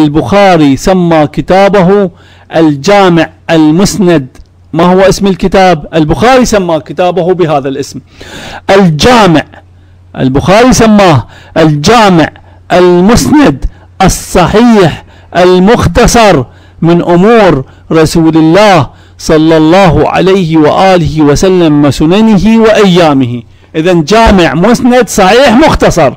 البخاري سمى كتابه الجامع المسند. ما هو اسم الكتاب؟ البخاري سمى كتابه بهذا الاسم. الجامع البخاري سماه الجامع المسند الصحيح المختصر من أمور رسول الله صلى الله عليه وآله وسلم وسننه وأيامه. إذا جامع مسند صحيح مختصر.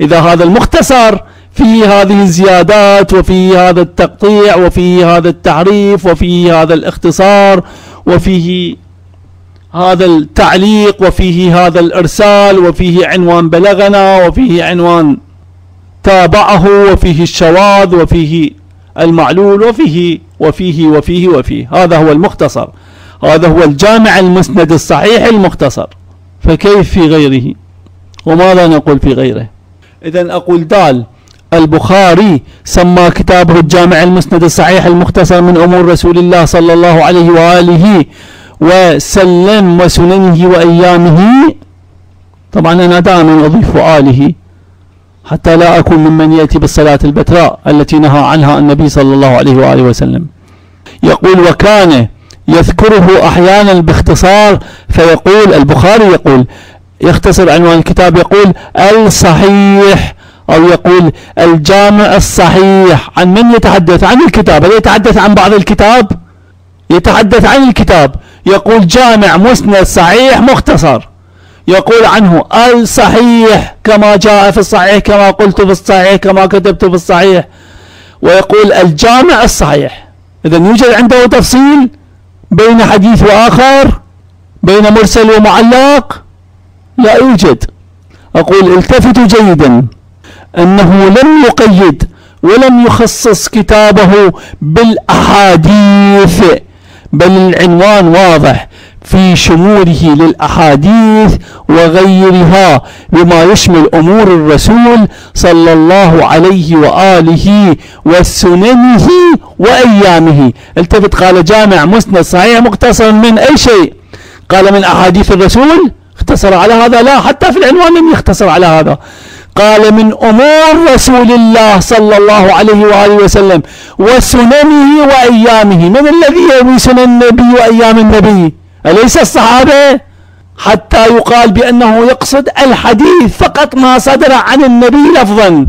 إذا هذا المختصر فيه هذه الزيادات وفيه هذا التقطيع وفيه هذا التعريف وفيه هذا الاختصار وفيه هذا التعليق وفيه هذا الإرسال وفيه عنوان بلغنا وفيه عنوان تابعه وفيه الشواذ وفيه المعلول وفيه وفيه وفيه وفيه. هذا هو المختصر. هذا هو الجامع المسند الصحيح المختصر. فكيف في غيره؟ وماذا نقول في غيره؟ إذا أقول دال. البخاري سمى كتابه الجامع المسند الصحيح المختصر من أمور رسول الله صلى الله عليه وآله وسلم وسننه وأيامه. طبعا أنا دائما أضيف آله حتى لا أكون ممن يأتي بالصلاة البتراء التي نهى عنها النبي صلى الله عليه وآله وسلم. يقول وكان يذكره أحيانا باختصار فيقول البخاري يقول يختصر عنوان الكتاب يقول الصحيح أو يقول الجامع الصحيح. عن من يتحدث؟ عن الكتاب. هل يتحدث عن بعض الكتاب؟ يتحدث عن الكتاب. يقول جامع مسند صحيح مختصر. يقول عنه الصحيح كما جاء في الصحيح كما قلت في الصحيح كما كتبت في الصحيح. ويقول الجامع الصحيح. إذا يوجد عنده تفصيل بين حديث وآخر بين مرسل ومعلق؟ لا يوجد. أقول التفتوا جيدا. أنه لم يقيد ولم يخصص كتابه بالأحاديث بل العنوان واضح في شموله للأحاديث وغيرها بما يشمل أمور الرسول صلى الله عليه وآله وسننه وأيامه. التفت قال جامع مسند صحيح مقتصر من أي شيء؟ قال من أحاديث الرسول اختصر على هذا؟ لا حتى في العنوان لم يختصر على هذا. قال من أمور رسول الله صلى الله عليه وآله وسلم وسننه وأيامه. من الذي يروي سنن النبي وأيام النبي؟ أليس الصحابة؟ حتى يقال بأنه يقصد الحديث فقط ما صدر عن النبي لفظا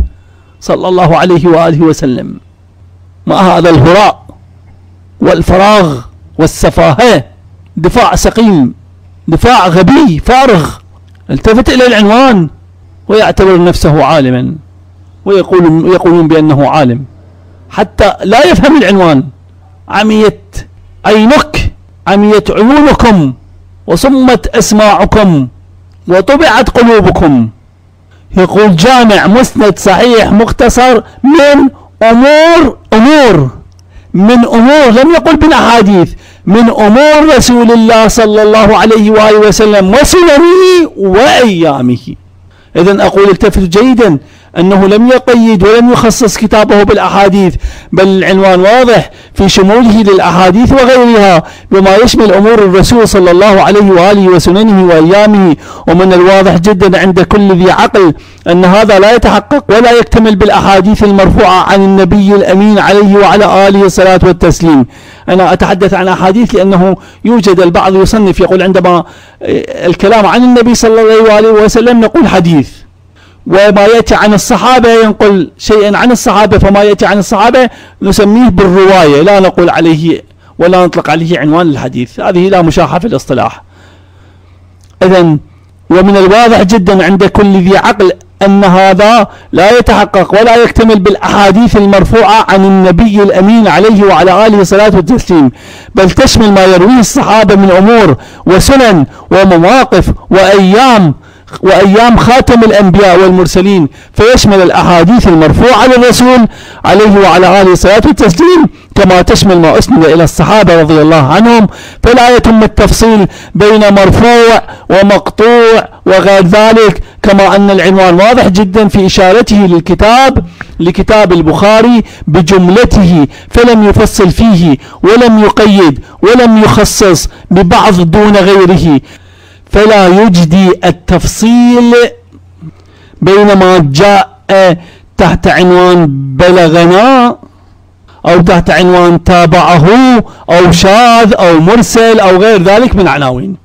صلى الله عليه وآله وسلم. ما هذا الهراء والفراغ والسفاهة؟ دفاع سقيم دفاع غبي فارغ. التفت إلى العنوان. ويعتبر نفسه عالما ويقول يقولون بأنه عالم. حتى لا يفهم العنوان. عميت عينك عميت عيونكم وصمت أسماعكم وطبعت قلوبكم. يقول جامع مسند صحيح مختصر من أمور أمور. من أمور لم يقل بالأحاديث من أمور رسول الله صلى الله عليه وآله وسلم وسننه وأيامه. إذا أقول التفتوا جيدا أنه لم يقيد ولم يخصص كتابه بالأحاديث بل العنوان واضح في شموله للأحاديث وغيرها بما يشمل أمور الرسول صلى الله عليه وآله وسننه وأيامه ومن الواضح جدا عند كل ذي عقل أن هذا لا يتحقق ولا يكتمل بالأحاديث المرفوعة عن النبي الأمين عليه وعلى آله الصلاة والتسليم. أنا أتحدث عن أحاديث لأنه يوجد البعض يصنف يقول عندما الكلام عن النبي صلى الله عليه وسلم نقول حديث. وما يأتي عن الصحابة ينقل شيئا عن الصحابة فما يأتي عن الصحابة نسميه بالرواية لا نقول عليه ولا نطلق عليه عنوان الحديث هذه لا مشاحة في الاصطلاح. إذا ومن الواضح جدا عند كل ذي عقل أن هذا لا يتحقق ولا يكتمل بالأحاديث المرفوعة عن النبي الأمين عليه وعلى آله الصلاة والتسليم. بل تشمل ما يرويه الصحابة من أمور وسنن ومواقف وأيام وأيام خاتم الأنبياء والمرسلين فيشمل الأحاديث المرفوعة للرسول عليه وعلى آله الصلاة والتسليم كما تشمل ما أسند إلى الصحابة رضي الله عنهم فلا يتم التفصيل بين مرفوع ومقطوع وغير ذلك كما أن العنوان واضح جدا في إشارته للكتاب لكتاب البخاري بجملته فلم يفصل فيه ولم يقيد ولم يخصص ببعض دون غيره. فلا يجدي التفصيل بينما جاء تحت عنوان بلغنا أو تحت عنوان تابعه أو شاذ أو مرسل أو غير ذلك من عناوين.